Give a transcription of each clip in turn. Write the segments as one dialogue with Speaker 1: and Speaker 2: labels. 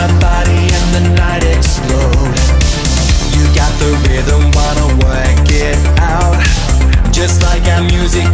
Speaker 1: my body and the night explode You got the rhythm, wanna work it out. Just like our music,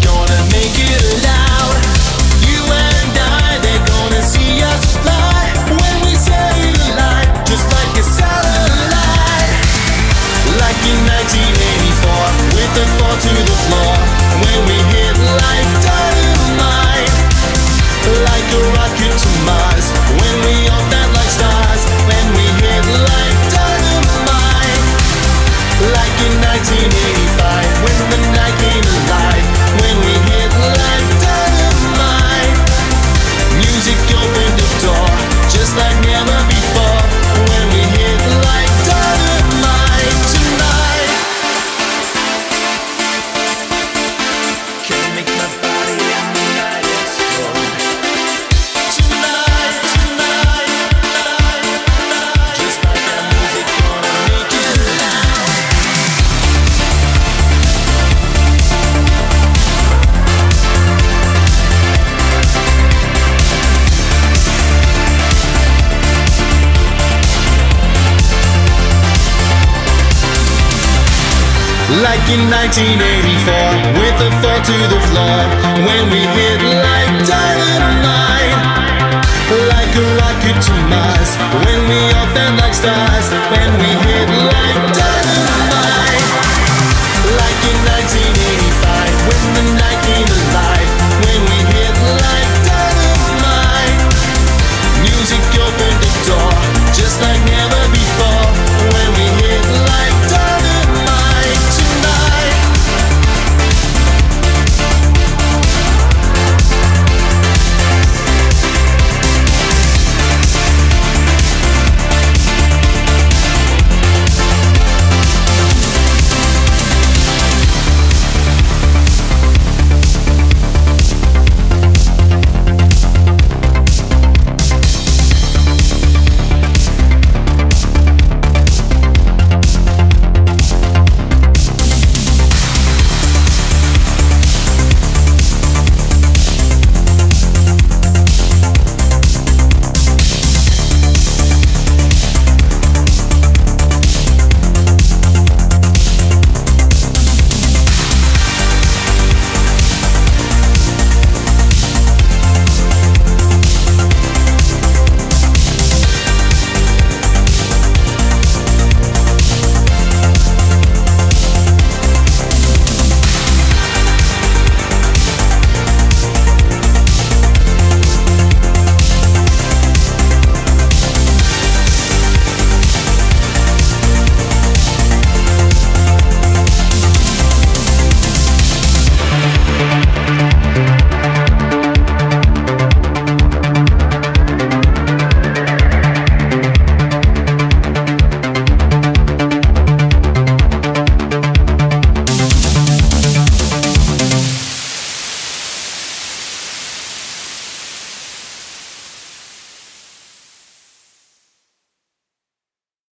Speaker 1: Like in 1984, with a fall to the floor, when we hit like dynamite. Like a rocket to Mars, when we all felt like stars, when we hit.